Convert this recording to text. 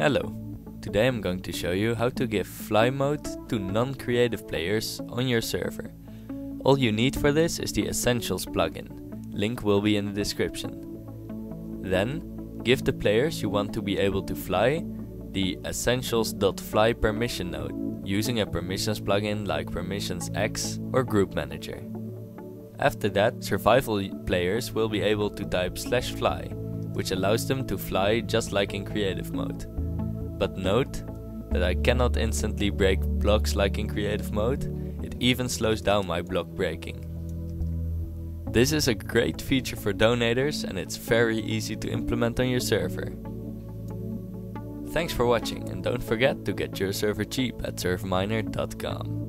Hello, today I'm going to show you how to give fly mode to non-creative players on your server. All you need for this is the Essentials plugin, link will be in the description. Then, give the players you want to be able to fly the essentials.fly permission node using a permissions plugin like PermissionsEx or Group Manager. After that, survival players will be able to type slash fly, which allows them to fly just like in creative mode. But note that I cannot instantly break blocks like in creative mode, it even slows down my block breaking. This is a great feature for donators and it's very easy to implement on your server. Thanks for watching and don't forget to get your server cheap at serverminer.com.